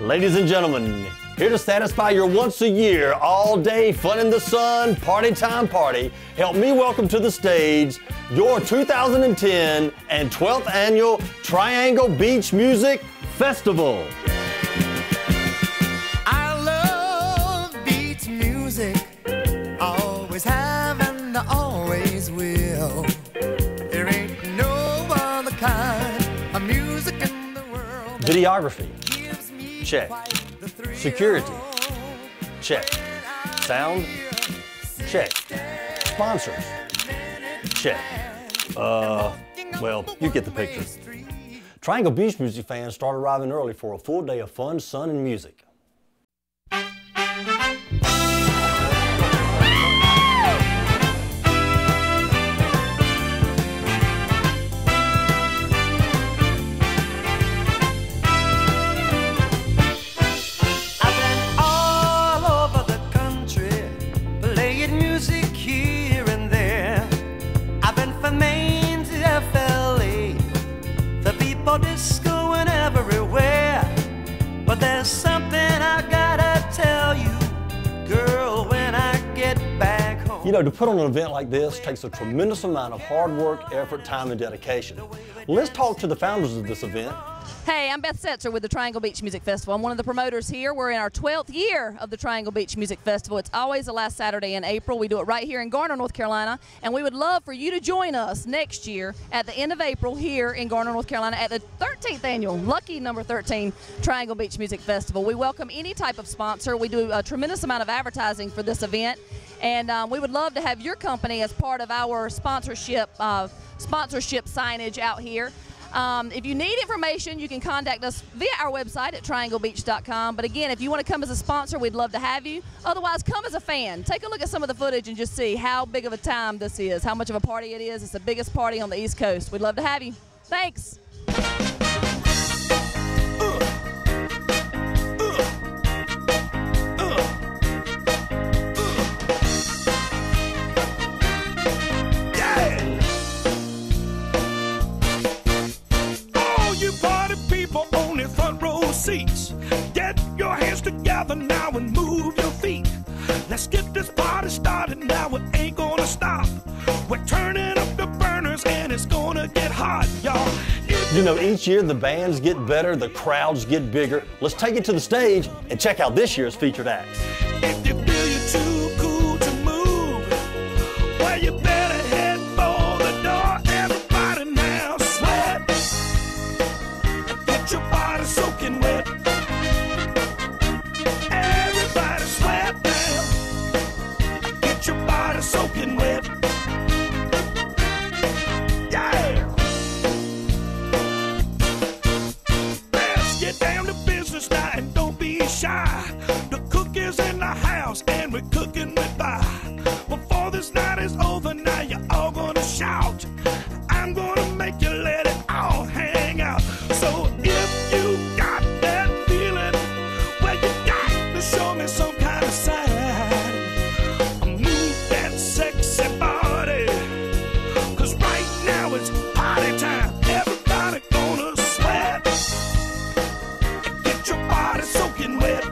Ladies and gentlemen, here to satisfy your once a year, all day fun in the sun, party time party, help me welcome to the stage your 2010 and 12th annual Triangle Beach Music Festival. I love beach music, always have and I always will. There ain't no other kind of music in the world Videography, Check. Security. check. Sound, check. Sponsors, check. Uh, well, you get the picture. Triangle Beach Music fans start arriving early for a full day of fun, sun, and music. You know, to put on an event like this takes a tremendous amount of hard work, effort, time, and dedication. Let's talk to the founders of this event. Hey, I'm Beth Setzer with the Triangle Beach Music Festival. I'm one of the promoters here. We're in our 12th year of the Triangle Beach Music Festival. It's always the last Saturday in April. We do it right here in Garner, North Carolina, and we would love for you to join us next year at the end of April here in Garner, North Carolina at the 13th annual, lucky number 13, Triangle Beach Music Festival. We welcome any type of sponsor. We do a tremendous amount of advertising for this event, and um, we would love to have your company as part of our sponsorship uh, sponsorship signage out here. Um, if you need information, you can contact us via our website at trianglebeach.com. But again, if you want to come as a sponsor, we'd love to have you. Otherwise, come as a fan. Take a look at some of the footage and just see how big of a time this is, how much of a party it is. It's the biggest party on the East Coast. We'd love to have you. Thanks. Seats, get your hands together now and move your feet. Let's get this party started now. It ain't gonna stop. We're turning up the burners and it's gonna get hot, y'all. If You know, each year the bands get better, the crowds get bigger. Let's take it to the stage and check out this year's featured acts. I'm gonna make you let it all hang out. So if you got that feeling, you got to show me some kind of sign. Move that sexy body. Cause right now it's party time. Everybody gonna sweat. Get your body soaking wet.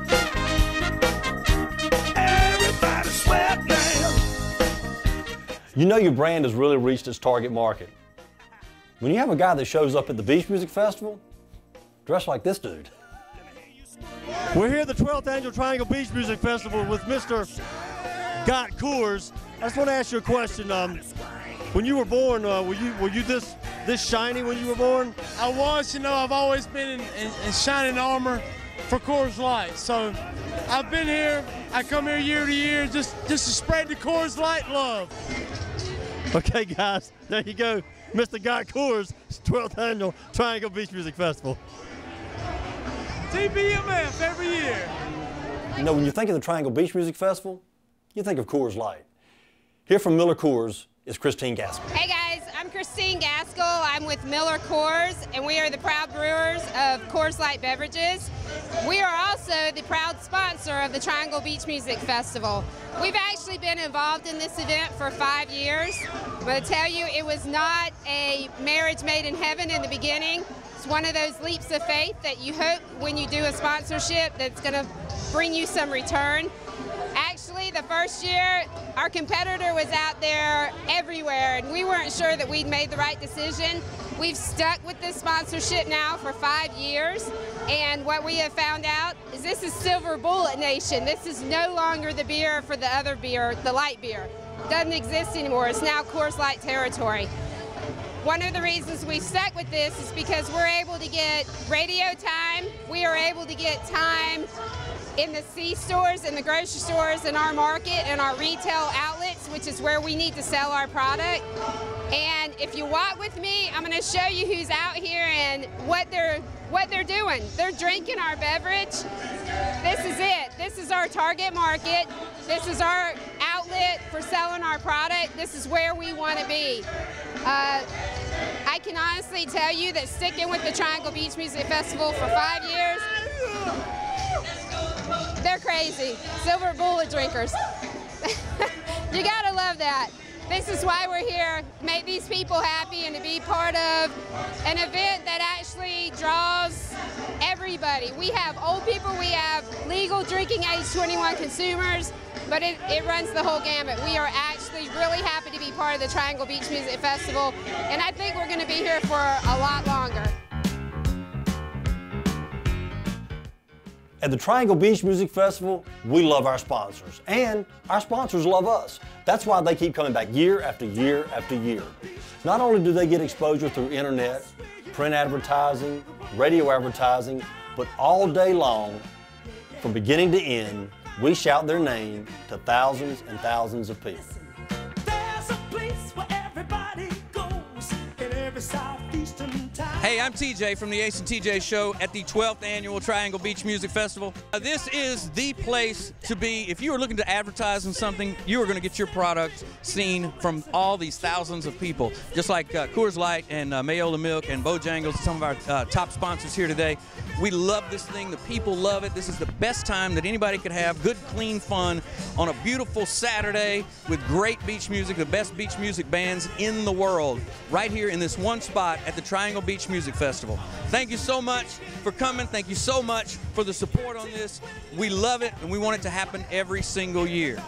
Everybody sweat now. You know your brand has really reached its target market. When you have a guy that shows up at the Beach Music Festival, dressed like this dude. We're here at the 12th Annual Triangle Beach Music Festival with Mr. Got Coors. I just want to ask you a question. Um, when you were born, uh, were you were you this this shiny when you were born? I was, you know, I've always been in, in, in shining armor for Coors Light. So I've been here. I come here year to year just just to spread the Coors Light love. Okay, guys, there you go. Mr. Got Coors, 12th Annual Triangle Beach Music Festival. TBMF every year. You know, when you think of the Triangle Beach Music Festival, you think of Coors Light. Here from Miller Coors is Christine Gaskell. Hey guys, I'm Christine Gaskell. I'm with Miller Coors, and we are the proud brewers of Coors Light beverages. We are also the proud sponsor of the Triangle Beach Music Festival. We've actually been involved in this event for five years, but I tell you, it was not a marriage made in heaven in the beginning. it's one of those leaps of faith that you hope when you do a sponsorship that's going to bring you some return. Actually, the first year, our competitor was out there everywhere, and we weren't sure that we'd made the right decision. We've stuck with this sponsorship now for five years, and what we have found out is this is Silver Bullet Nation. This is no longer the beer for the other beer, the light beer. Doesn't exist anymore. It's now Coors Light territory. One of the reasons we stuck with this is because we're able to get radio time. We are able to get time in the C stores, in the grocery stores, in our market, and our retail outlets, which is where we need to sell our product. And if you walk with me, I'm going to show you who's out here and what they're what they're doing. They're drinking our beverage. This is it. This is our target market. This is our outlet for selling our product. This is where we want to be. Uh, I can honestly tell you that sticking with the Triangle Beach Music Festival for five years, they're crazy. Silver bullet drinkers. you gotta love that. This is why we're here, make these people happy and to be part of an event that actually draws everybody. We have old people, we have legal drinking age 21 consumers, but it, it runs the whole gamut. We are actually really happy to be part of the Triangle Beach Music Festival, and I think we're gonna be here for a lot longer. At the Triangle Beach Music Festival, we love our sponsors, and our sponsors love us. That's why they keep coming back year after year after year. Not only do they get exposure through internet, print advertising, radio advertising, but all day long, from beginning to end, we shout their name to thousands and thousands of people. Hey, I'm TJ from the Ace and TJ Show at the 12th annual Triangle Beach Music Festival. Uh, this is the place to be. If you are looking to advertise on something, you are going to get your product seen from all these thousands of people. Just like uh, Coors Light and uh, Maola Milk and Bojangles, some of our uh, top sponsors here today. We love this thing. The people love it. This is the best time that anybody could have. Good, clean fun on a beautiful Saturday with great beach music, the best beach music bands in the world, right here in this one spot at the Triangle Beach Music Festival. Thank you so much for coming. Thank you so much for the support on this. We love it and we want it to happen every single year.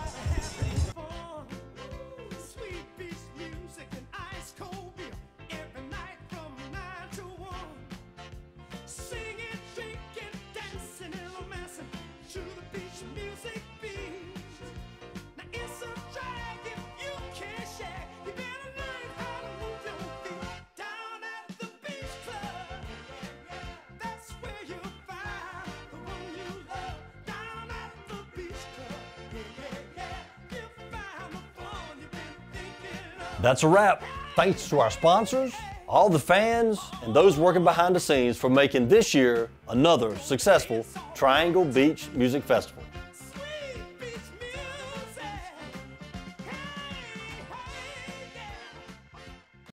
That's a wrap. Thanks to our sponsors, all the fans, and those working behind the scenes for making this year another successful Triangle Beach Music Festival.